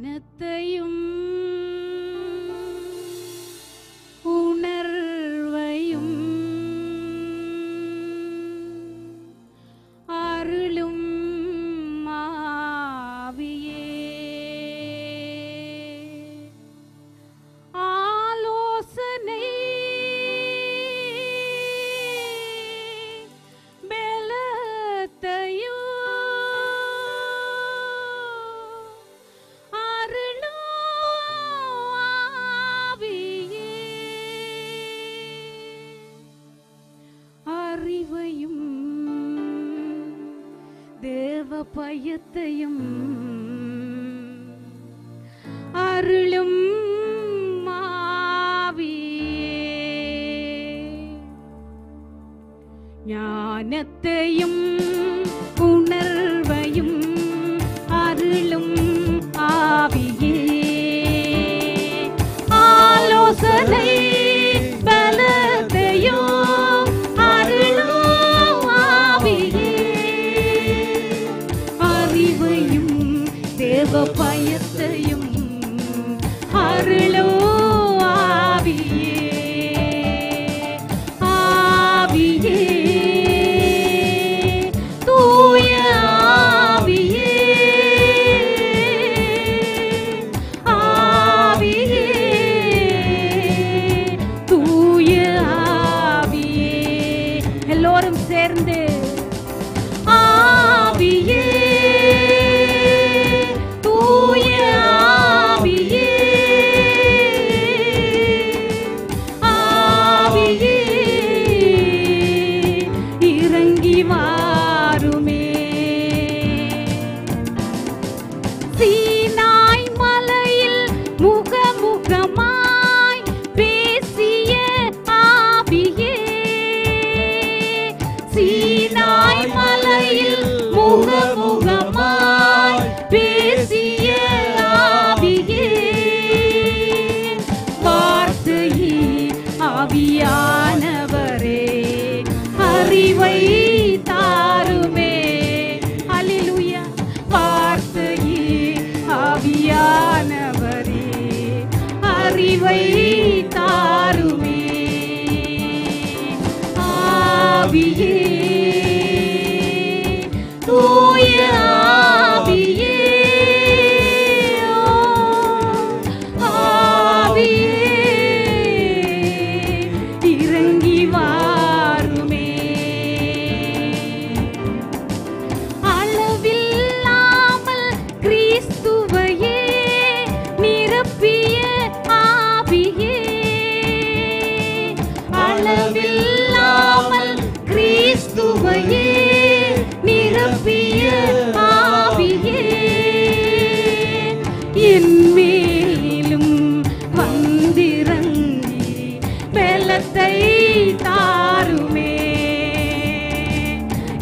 வானத்தையும் അറിവയും ദേവഭയത്തെയും അരുളും ജ്ഞാനത്തെയും ഉണർവയും അരുളും ആവിയേ. ആലോസനയും அறிவை தாருமே. அலிலுயா வார்த்தையே ஆவியானவரே. அறிவை தாருமே. ஆவியே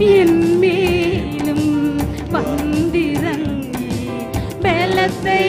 என் மேலும் வந்திறங்கி பலத்தை